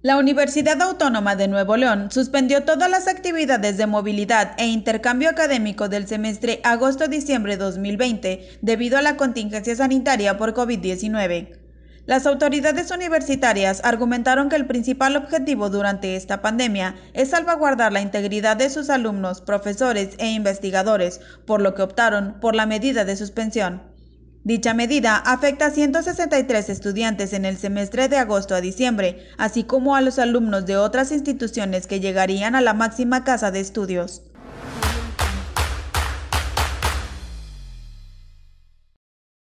La Universidad Autónoma de Nuevo León suspendió todas las actividades de movilidad e intercambio académico del semestre agosto-diciembre 2020 debido a la contingencia sanitaria por COVID-19. Las autoridades universitarias argumentaron que el principal objetivo durante esta pandemia es salvaguardar la integridad de sus alumnos, profesores e investigadores, por lo que optaron por la medida de suspensión. Dicha medida afecta a 163 estudiantes en el semestre de agosto a diciembre, así como a los alumnos de otras instituciones que llegarían a la máxima casa de estudios.